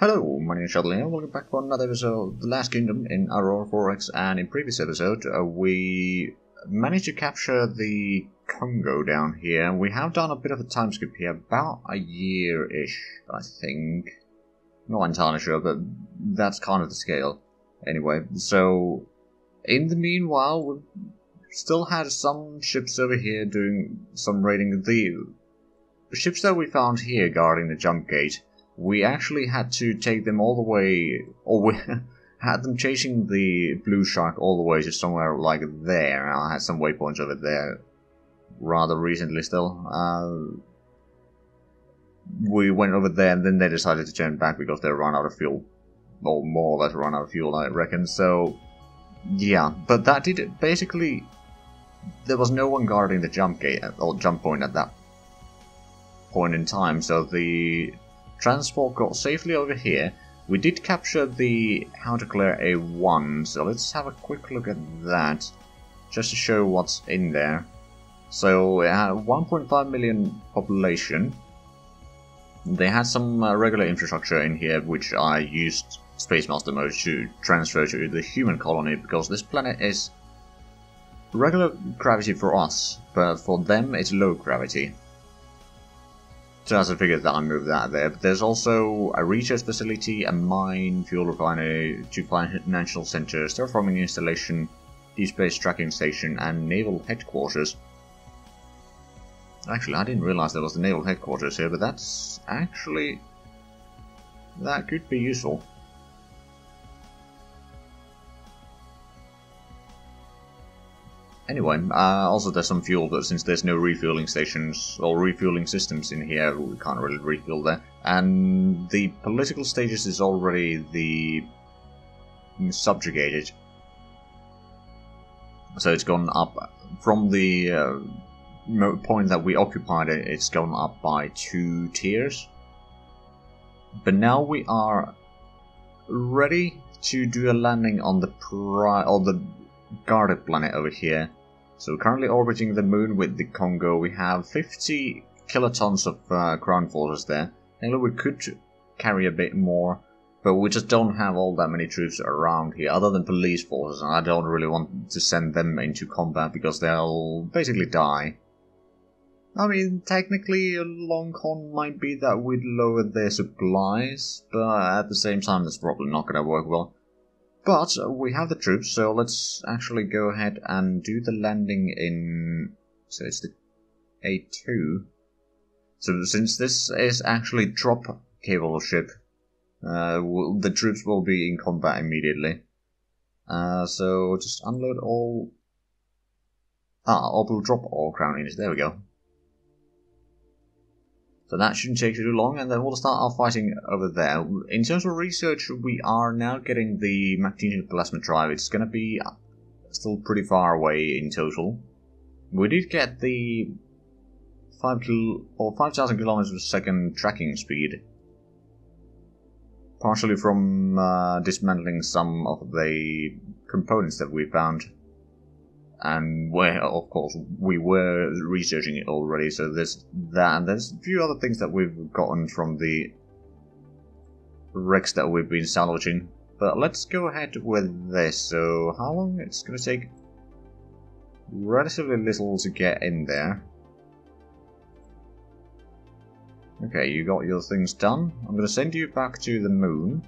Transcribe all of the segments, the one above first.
Hello, my name is Sheldon here. Welcome back for another episode of The Last Kingdom in Aurora 4X. And in previous episode, uh, we managed to capture the Congo down here. We have done a bit of a time skip here, about a year-ish, I think. Not entirely sure, but that's kind of the scale. Anyway, so in the meanwhile, we've still had some ships over here doing some raiding. The ships that we found here guarding the jump gate we actually had to take them all the way, or we had them chasing the blue shark all the way to somewhere like there. I had some waypoints over there rather recently still. Uh, we went over there and then they decided to turn back because they ran out of fuel. Or more or less run out of fuel, I reckon. So, yeah. But that did basically. There was no one guarding the jump gate or jump point at that point in time, so the Transport got safely over here. We did capture the Chanticleer A1, so let's have a quick look at that, just to show what's in there. So it had 1.5 million population. They had some uh, regular infrastructure in here, which I used Space Master mode to transfer to the human colony, because this planet is regular gravity for us, but for them it's low gravity. So as I figured that I moved that there. But there's also a research facility, a mine, fuel refinery, two financial centers, terraforming installation, deep space tracking station, and naval headquarters. Actually, I didn't realize there was the naval headquarters here, but that's actually... That could be useful. Anyway, uh, also there's some fuel, but since there's no refueling stations or refueling systems in here, we can't really refuel there. And the political status is already the subjugated. So it's gone up from the uh, point that we occupied it, it's gone up by two tiers. But now we are ready to do a landing on the pri- or the guarded planet over here so currently orbiting the moon with the Congo, we have 50 kilotons of uh, ground forces there. Technically we could carry a bit more, but we just don't have all that many troops around here, other than police forces, and I don't really want to send them into combat because they'll basically die. I mean, technically, a long con might be that we'd lower their supplies, but at the same time, that's probably not going to work well. But we have the troops, so let's actually go ahead and do the landing in. So it's the A2. So since this is actually drop cable ship, uh, the troops will be in combat immediately. Uh, so just unload all. Ah, or we'll drop all ground units. There we go. So that shouldn't take too long, and then we'll start our fighting over there. In terms of research, we are now getting the magneto-plasma drive. It's going to be still pretty far away in total. We did get the 5 kil or 5,000 kilometers per second tracking speed, partially from uh, dismantling some of the components that we found and where of course we were researching it already so there's that. And there's a few other things that we've gotten from the wrecks that we've been salvaging. But let's go ahead with this. So how long it's going to take relatively little to get in there. Okay you got your things done. I'm going to send you back to the moon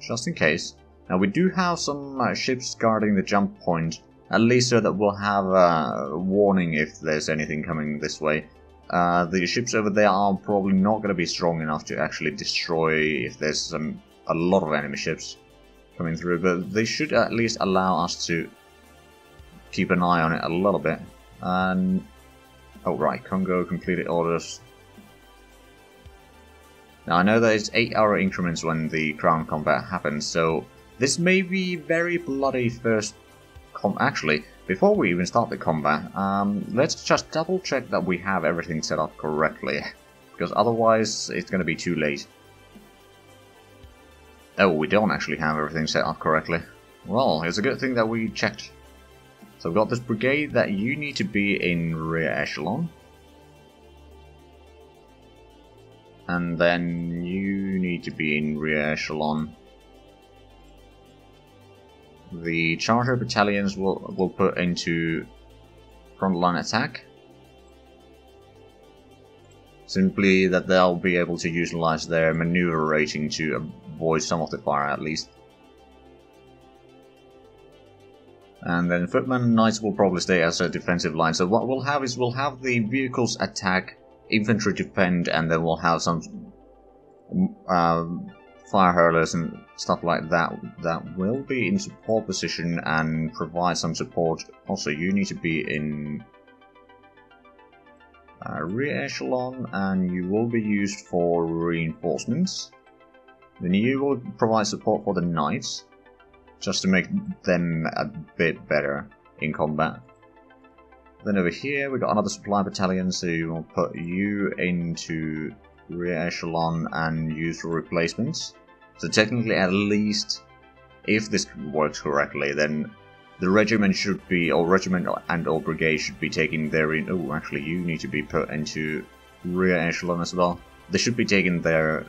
just in case. Now we do have some uh, ships guarding the jump point at least so that we'll have a warning if there's anything coming this way. Uh, the ships over there are probably not going to be strong enough to actually destroy if there's some, a lot of enemy ships coming through, but they should at least allow us to keep an eye on it a little bit. And oh right, Congo completed orders. Now I know that it's 8 hour increments when the ground combat happens, so this may be very bloody first actually, before we even start the combat, um, let's just double check that we have everything set up correctly, because otherwise it's going to be too late. Oh, we don't actually have everything set up correctly. Well, it's a good thing that we checked. So we've got this brigade that you need to be in rear echelon. And then you need to be in rear echelon. The charger battalions will, will put into frontline attack. Simply that they'll be able to utilize their maneuver rating to avoid some of the fire at least. And then footmen and knights will probably stay as a defensive line. So what we'll have is we'll have the vehicles attack, infantry defend, and then we'll have some um, fire hurlers and stuff like that that will be in support position and provide some support. Also, you need to be in uh, rear echelon and you will be used for reinforcements. Then you will provide support for the knights just to make them a bit better in combat. Then over here we got another supply battalion, so we'll put you into rear echelon and use for replacements. So technically at least, if this works correctly, then the regiment should be, or regiment and or brigade should be taking their. Oh, actually, you need to be put into rear echelon as well. They should be taking their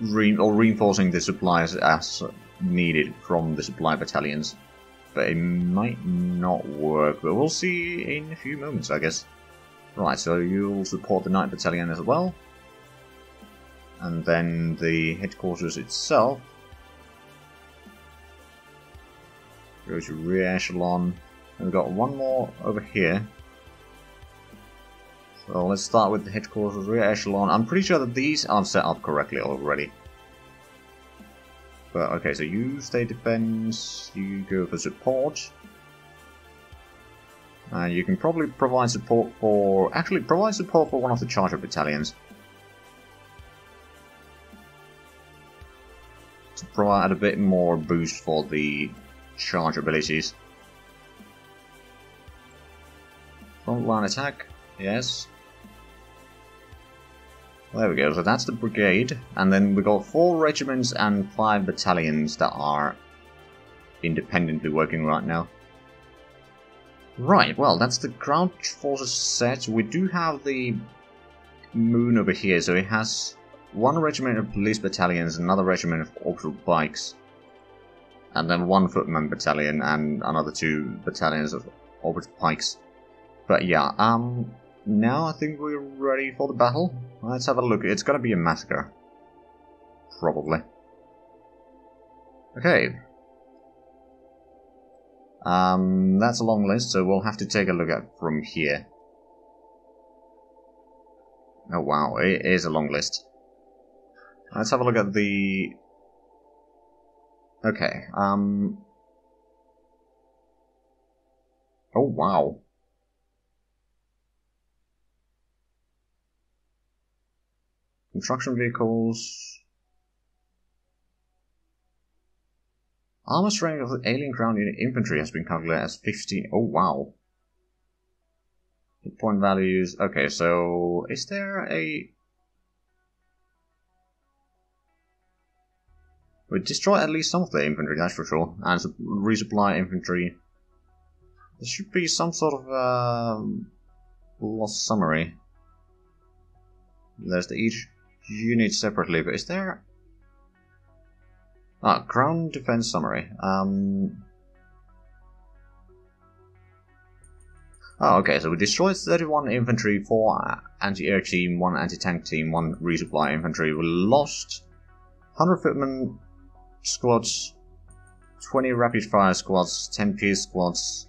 re or reinforcing the supplies as needed from the supply battalions. But it might not work, but we'll see in a few moments, I guess. Right, so you'll support the Knight Battalion as well. And then the headquarters itself goes to rear echelon. And we've got one more over here. So let's start with the headquarters rear echelon. I'm pretty sure that these aren't set up correctly already. But okay, so you stay defense, you go for support. Uh, you can probably provide support for... Actually, provide support for one of the charger battalions. To provide a bit more boost for the charge abilities. Frontline attack, yes. There we go, so that's the brigade, and then we've got four regiments and five battalions that are independently working right now. Right, well, that's the ground forces set. We do have the moon over here, so it has one regiment of police battalions, another regiment of orbital bikes, and then one footman battalion and another two battalions of orbital pikes. But yeah, um, now I think we're ready for the battle. Let's have a look. It's gonna be a massacre. Probably. Okay. Um, that's a long list, so we'll have to take a look at from here. Oh wow, it is a long list. Let's have a look at the Okay, um... Oh, wow. Construction vehicles... Armor strength of the alien ground unit infantry has been calculated as 15. Oh, wow. Hit point values. Okay, so is there a We destroy at least some of the infantry, that's for sure, and resupply infantry. There should be some sort of uh, loss summary. There's the each unit separately, but is there... Ah, ground defense summary. Um... Oh, okay, so we destroyed 31 infantry, 4 anti-air team, 1 anti-tank team, 1 resupply infantry. We lost 100 footmen, squads, 20 rapid fire squads, 10 pierce squads,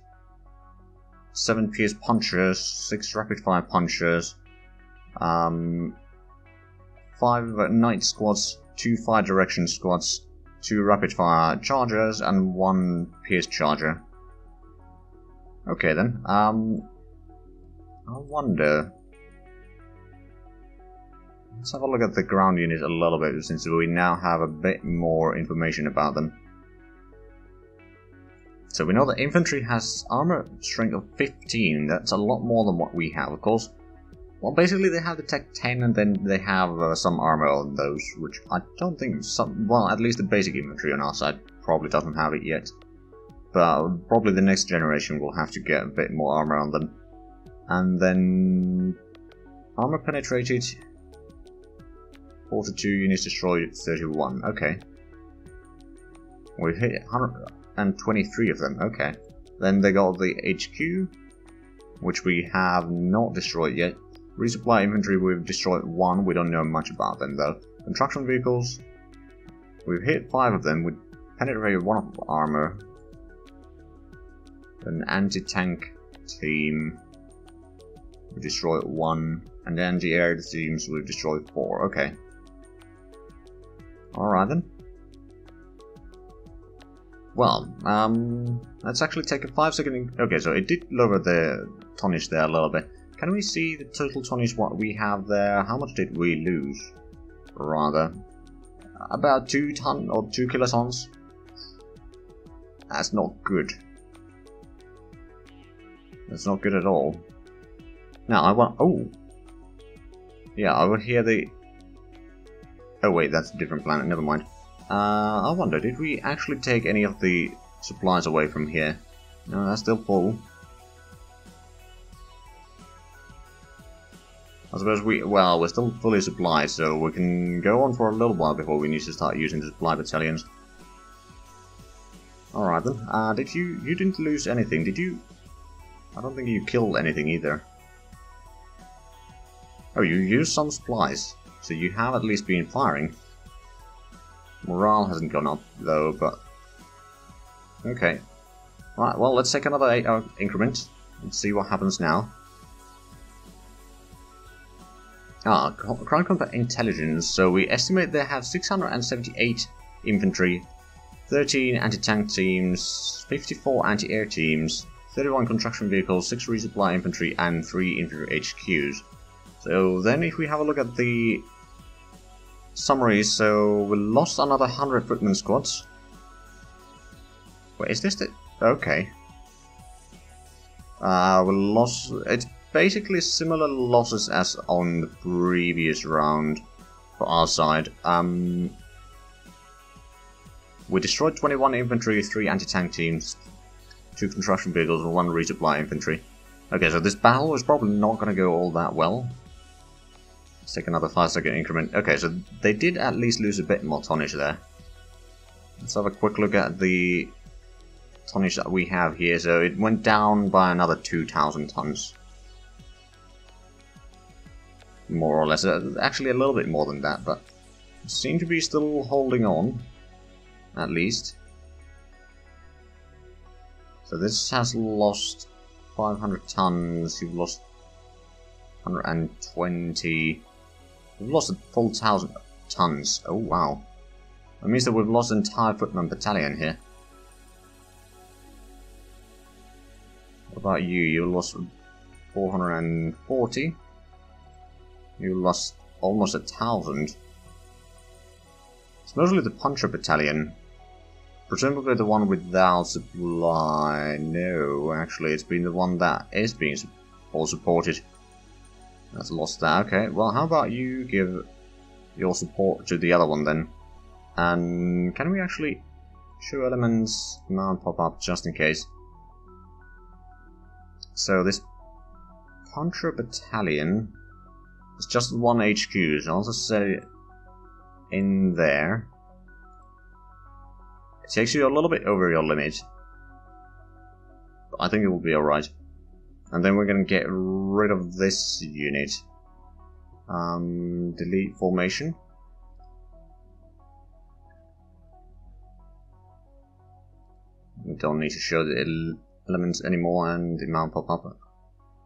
7 pierce punchers, 6 rapid fire punchers, um, 5 knight squads, 2 fire direction squads, 2 rapid fire chargers, and 1 pierce charger. Okay then, um, I wonder Let's have a look at the ground unit a little bit since we now have a bit more information about them. So we know that infantry has armor strength of 15, that's a lot more than what we have, of course. Well, basically they have the tech 10 and then they have uh, some armor on those, which I don't think some, well, at least the basic infantry on our side probably doesn't have it yet. But probably the next generation will have to get a bit more armor on them. And then armor penetrated 42 units destroyed, 31. Okay. We've hit 123 of them. Okay. Then they got the HQ, which we have not destroyed yet. Resupply infantry, we've destroyed one. We don't know much about them though. Construction vehicles, we've hit five of them. We penetrated one of armor. An anti-tank team. We destroyed one. And the air teams we've destroyed four. Okay. Alright then. Well, um, let's actually take a 5 second... Okay, so it did lower the tonnage there a little bit. Can we see the total tonnage what we have there? How much did we lose? Rather. About 2 ton or 2 kilotons? That's not good. That's not good at all. Now I want... Oh! Yeah, I would hear the... Oh wait, that's a different planet, never mind. Uh, I wonder, did we actually take any of the supplies away from here? No, that's still full. I suppose we... well, we're still fully supplied, so we can go on for a little while before we need to start using the supply battalions. Alright then. Uh, did you... you didn't lose anything, did you... I don't think you killed anything either. Oh, you used some supplies, so you have at least been firing. Morale hasn't gone up, though, but... Okay. Right, well, let's take another 8 hour increment and see what happens now. Ah, Ground Combat Intelligence. So we estimate they have 678 infantry, 13 anti-tank teams, 54 anti-air teams, 31 construction vehicles, 6 resupply infantry, and 3 infantry HQs. So then if we have a look at the summary, so we lost another 100 footman squads. Wait, is this the... Okay. Uh, we lost... It's basically similar losses as on the previous round for our side. Um, we destroyed 21 infantry, 3 anti-tank teams, 2 construction vehicles, and 1 resupply infantry. Okay, so this battle is probably not going to go all that well. Let's take another 5 second increment. Okay, so they did at least lose a bit more tonnage there. Let's have a quick look at the tonnage that we have here. So it went down by another 2,000 tons. More or less. Uh, actually a little bit more than that, but seem to be still holding on. At least. So this has lost 500 tons. You've lost 120. We've lost a full thousand tons. Oh wow. That means that we've lost an entire footman battalion here. What about you? You lost 440. You lost almost a thousand. It's mostly the Puncher Battalion. Presumably the one without supply. No, actually it's been the one that is being all supported. That's lost that. Okay, well, how about you give your support to the other one then? And can we actually show elements now pop up just in case? So this Contra Battalion is just one HQ, so I'll just say in there. It takes you a little bit over your limit. But I think it will be alright. And then we're going to get rid of this unit. Um, delete formation. We don't need to show the elements anymore and the mount pop-up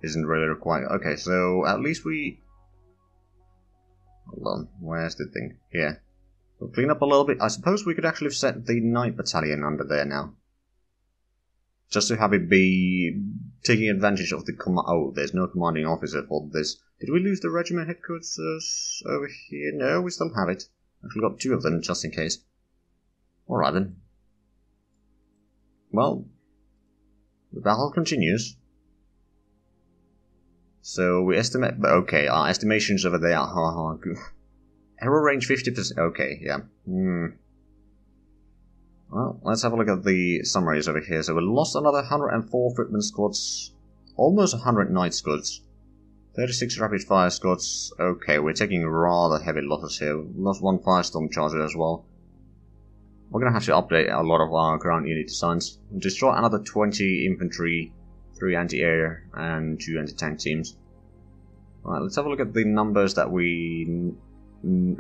isn't really required. Okay, so at least we... Hold on, where's the thing? Here. We'll clean up a little bit. I suppose we could actually have set the Knight Battalion under there now just to have it be taking advantage of the command. Oh, there's no commanding officer for this. Did we lose the regiment headquarters over here? No, we still have it. Actually got two of them just in case. Alright then. Well, the battle continues. So we estimate, but okay, our estimations over there error range 50%, okay, yeah. Hmm. Well, let's have a look at the summaries over here. So we lost another 104 footman squads, almost 100 knight squads, 36 rapid fire squads. Okay, we're taking rather heavy losses here. Lost one firestorm charger as well. We're gonna have to update a lot of our ground unit designs. Destroy another 20 infantry, 3 anti-air, and 2 anti-tank teams. Alright, let's have a look at the numbers that we...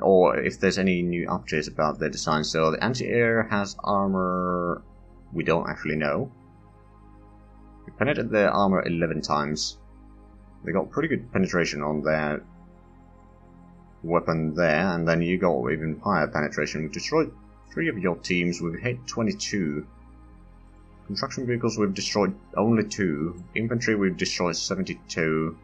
or if there's any new updates about their design. So the anti-air has armor... we don't actually know. We penetrated their armor 11 times. They got pretty good penetration on their weapon there, and then you got even higher penetration. We've destroyed three of your teams, we've hit 22. Construction vehicles we've destroyed only two. Infantry we've destroyed 72.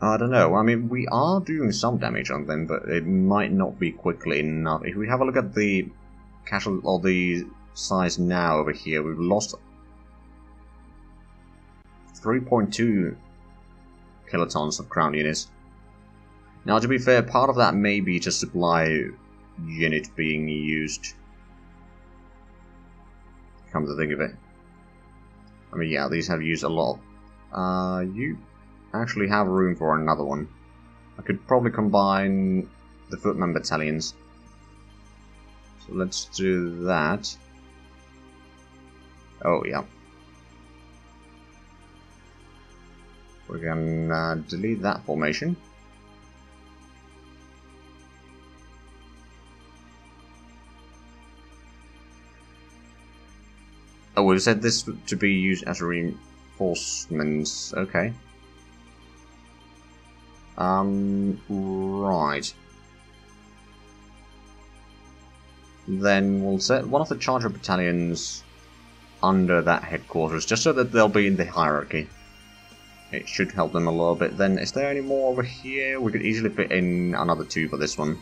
I don't know, I mean, we are doing some damage on them, but it might not be quickly enough. If we have a look at the casual or the size now over here, we've lost 3.2 kilotons of ground units. Now, to be fair, part of that may be to supply unit being used. Come to think of it. I mean, yeah, these have used a lot. Uh, you actually have room for another one. I could probably combine the footman battalions. So let's do that. Oh, yeah. We can uh, delete that formation. Oh, we've said this to be used as reinforcements. Okay. Um, right. Then we'll set one of the charger battalions under that headquarters, just so that they'll be in the hierarchy. It should help them a little bit. Then, is there any more over here? We could easily fit in another two for this one.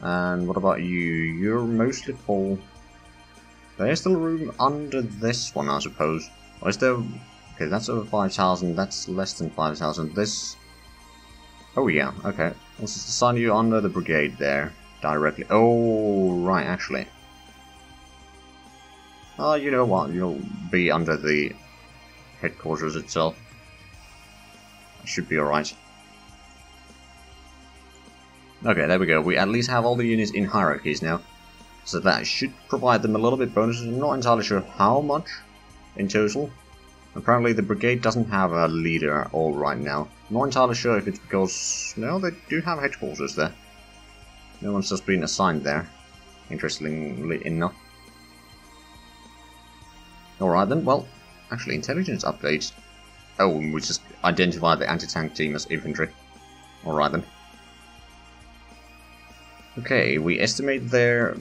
And what about you? You're mostly full. There's still room under this one, I suppose. Or is there... Okay, that's over 5,000. That's less than 5,000. This... Oh, yeah. Okay. Let's just assign you under the brigade there. Directly. Oh, right, actually. Oh, you know what? You'll be under the headquarters itself. Should be alright. Okay, there we go. We at least have all the units in hierarchies now. So that should provide them a little bit bonuses. I'm not entirely sure how much in total. Apparently the brigade doesn't have a leader all right now. I'm Not entirely sure if it's because... No, they do have headquarters there. No one's just been assigned there. Interestingly enough. Alright then, well, actually intelligence update. Oh, we just identified the anti-tank team as infantry. Alright then. Okay, we estimate their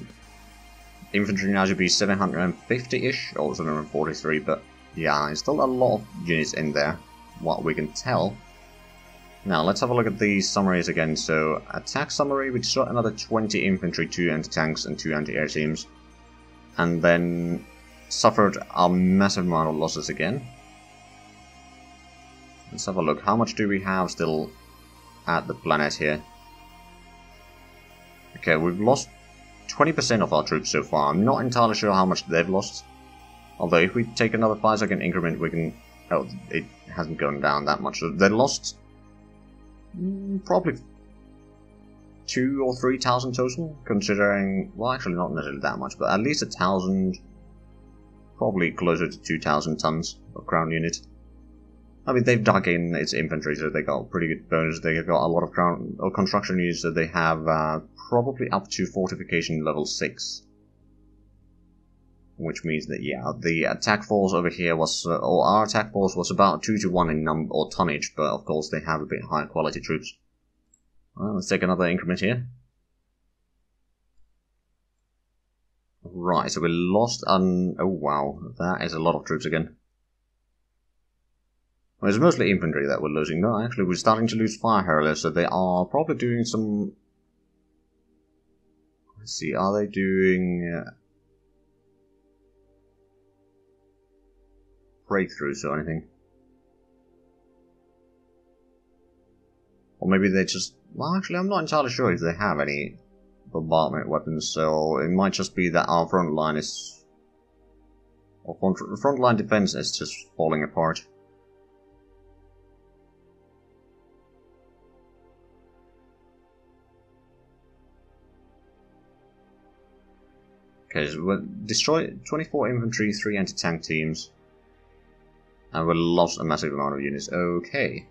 infantry now should be 750-ish, or 743, but yeah, there's still a lot of units in there, what we can tell. Now, let's have a look at the summaries again. So, attack summary, we destroyed another 20 infantry, 2 anti-tanks, and 2 anti-air teams. And then suffered a massive amount of losses again. Let's have a look. How much do we have still at the planet here? Okay, we've lost 20% of our troops so far. I'm not entirely sure how much they've lost. Although if we take another 5 second increment, we can... Oh, it hasn't gone down that much. They lost mm, probably two or three thousand total, considering, well actually not necessarily that much, but at least a thousand probably closer to 2,000 tons of ground unit. I mean, they've dug in its infantry, so they got pretty good bonus. They have got a lot of ground or construction units, so they have uh, probably up to fortification level 6. Which means that, yeah, the attack force over here was, uh, or our attack force was about 2 to 1 in number or tonnage, but of course they have a bit higher quality troops. Well, let's take another increment here. Right, so we lost an... Oh wow, that is a lot of troops again. Well, it's mostly infantry that we're losing. No, actually, we're starting to lose fire hurlers, so they are probably doing some... Let's see, are they doing... Uh... breakthroughs or anything? Or maybe they just... Well, actually, I'm not entirely sure if they have any bombardment weapons, so it might just be that our front line is... Or front, front line defense is just falling apart. Okay, so we destroy 24 infantry, 3 anti-tank teams. And we lost a massive amount of units. Okay.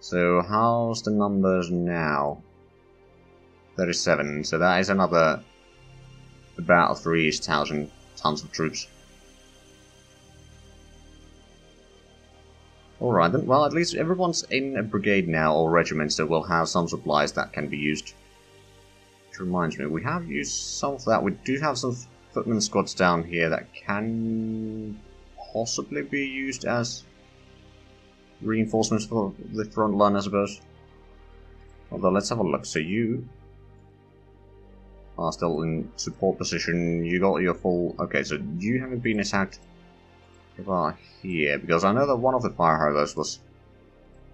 So how's the numbers now? 37, so that is another about 3,000 tons of troops. Alright then, well at least everyone's in a brigade now, or regiment, so we'll have some supplies that can be used. Reminds me, we have used some of that. We do have some footman squads down here that can possibly be used as reinforcements for the front line, I suppose. Although, let's have a look. So you are still in support position. You got your full... Okay, so you haven't been attacked about here, because I know that one of the fire was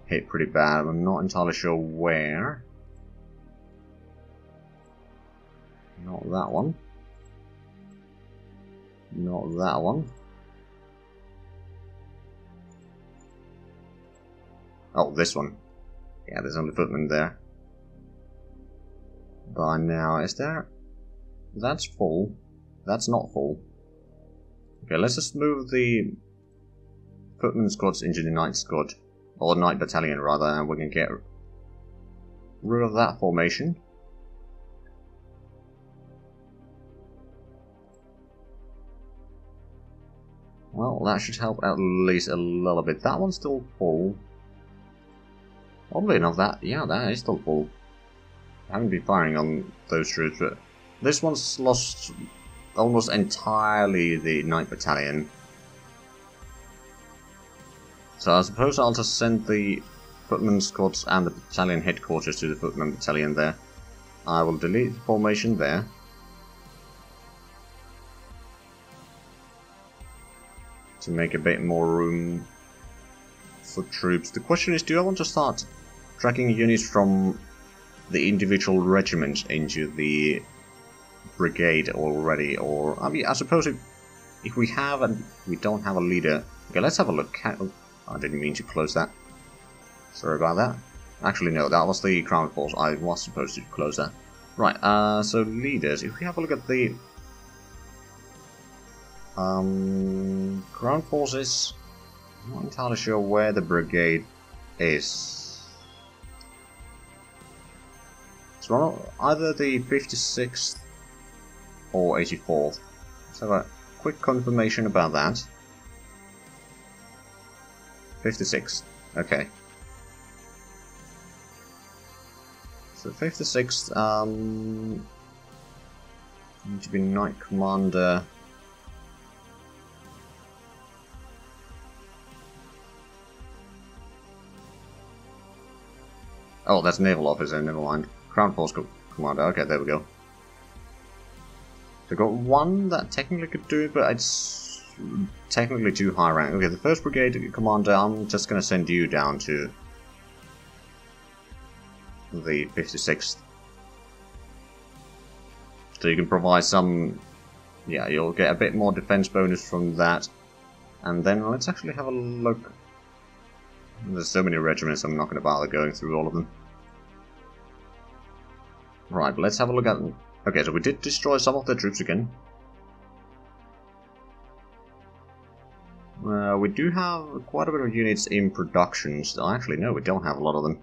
hit pretty bad. I'm not entirely sure where. Not that one. Not that one. Oh, this one. Yeah, there's only footman there. By now, is there... That's full. That's not full. Okay, let's just move the footman squads into the knight squad. Or knight battalion, rather, and we can get rid of that formation. That should help at least a little bit. That one's still full. Oddly enough, that, yeah, that is still full. I haven't been firing on those troops, but this one's lost almost entirely the Knight Battalion. So I suppose I'll just send the Footman squads and the battalion headquarters to the Footman battalion there. I will delete the formation there. To make a bit more room for troops. The question is, do I want to start tracking units from the individual regiments into the brigade already, or I mean, I suppose if if we have and we don't have a leader, okay, let's have a look. Oh, I didn't mean to close that. Sorry about that. Actually, no, that was the Crown Force. I was supposed to close that. Right, uh, so leaders, if we have a look at the um, ground forces, I'm not entirely sure where the brigade is. It's one either the 56th or 84th. Let's have a quick confirmation about that. 56th. Okay. So 56th, um... Need to be Knight Commander... Oh, that's naval officer, never mind. Crown Force Commander, okay, there we go. So got one that technically could do it, but it's technically too high rank. Okay, the 1st Brigade Commander, I'm just gonna send you down to the 56th. So you can provide some... Yeah, you'll get a bit more defense bonus from that. And then let's actually have a look there's so many regiments, I'm not going to bother going through all of them. Right, but let's have a look at them. Okay, so we did destroy some of their troops again. Uh, we do have quite a bit of units in production still. Actually, no, we don't have a lot of them.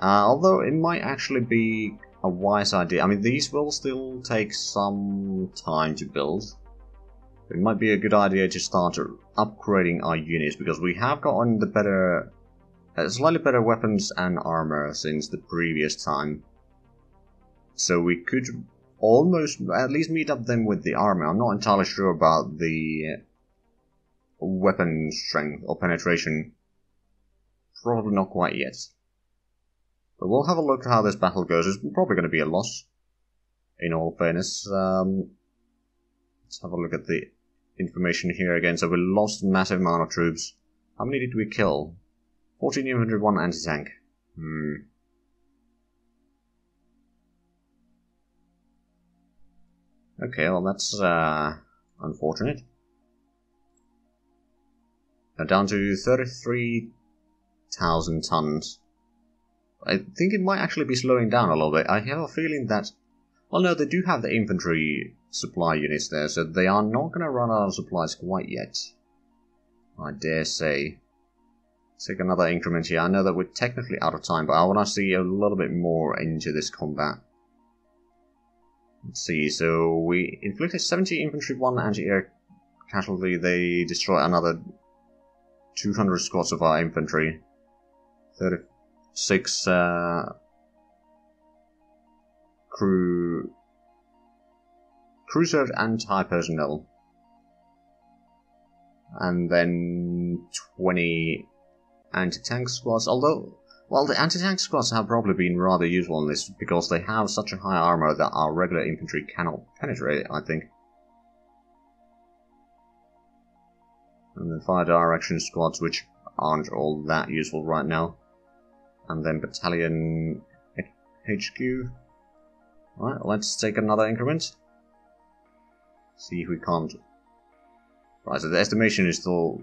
Uh, although it might actually be a wise idea. I mean, these will still take some time to build. It might be a good idea to start upgrading our units because we have gotten the better, uh, slightly better weapons and armor since the previous time. So we could almost at least meet up them with the armor. I'm not entirely sure about the weapon strength or penetration. Probably not quite yet. But we'll have a look how this battle goes. It's probably going to be a loss, in all fairness. Um, let's have a look at the information here again. So we lost a massive amount of troops. How many did we kill? 1401 anti-tank. Hmm. Okay, well that's uh, unfortunate. Now down to 33,000 tons. I think it might actually be slowing down a little bit. I have a feeling that... Well, no, they do have the infantry supply units there, so they are not going to run out of supplies quite yet. I dare say. Take another increment here. I know that we're technically out of time, but I want to see a little bit more into this combat. Let's see, so we inflicted 70 infantry, 1 anti-air casualty. They destroy another 200 squads of our infantry. 36 uh, crew cruiser anti-personnel. And then 20 anti-tank squads, although, well, the anti-tank squads have probably been rather useful in this because they have such a high armor that our regular infantry cannot penetrate, I think. And then fire direction squads, which aren't all that useful right now. And then battalion HQ. Right, let's take another increment. See if we can't... Right, so the estimation is still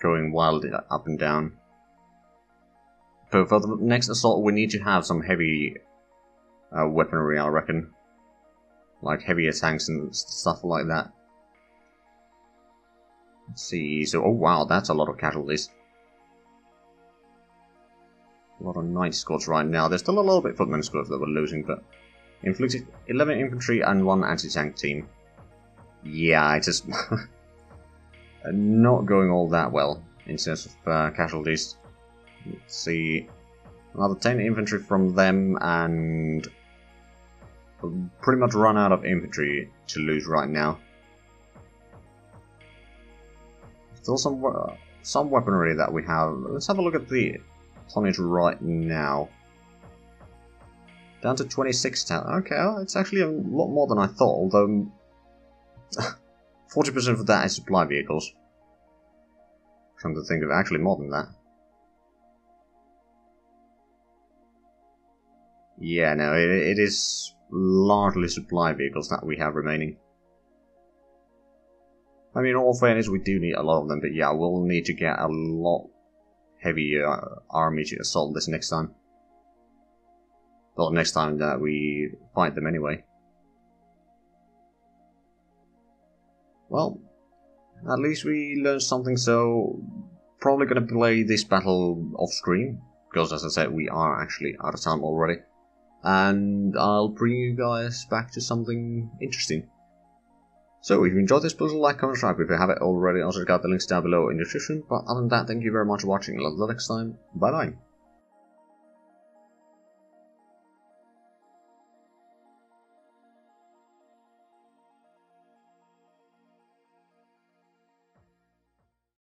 going wildly up and down. But for the next assault, we need to have some heavy uh, weaponry, I reckon. Like heavier tanks and stuff like that. Let's see, so, oh wow, that's a lot of casualties. A lot of knight squads right now. There's still a little bit footman squads that we're losing, but inflicted 11 infantry and 1 anti-tank team. Yeah, it's just not going all that well in terms of uh, casualties. Let's see, another 10 infantry from them and pretty much run out of infantry to lose right now. Still some uh, some weaponry that we have. Let's have a look at the tonnage right now. Down to 26 ton. Okay, well, it's actually a lot more than I thought, although 40% of that is supply vehicles. Come to think of it, actually more than that. Yeah, no, it, it is largely supply vehicles that we have remaining. I mean, all fairness, we do need a lot of them, but yeah, we'll need to get a lot heavier uh, army to assault this next time. Well, next time that we fight them anyway. Well, at least we learned something, so probably to play this battle off screen, because as I said, we are actually out of time already. And I'll bring you guys back to something interesting. So if you enjoyed this, please like, comment, subscribe if you haven't already. Also got the links down below in the description. But other than that, thank you very much for watching. And until next time, bye bye.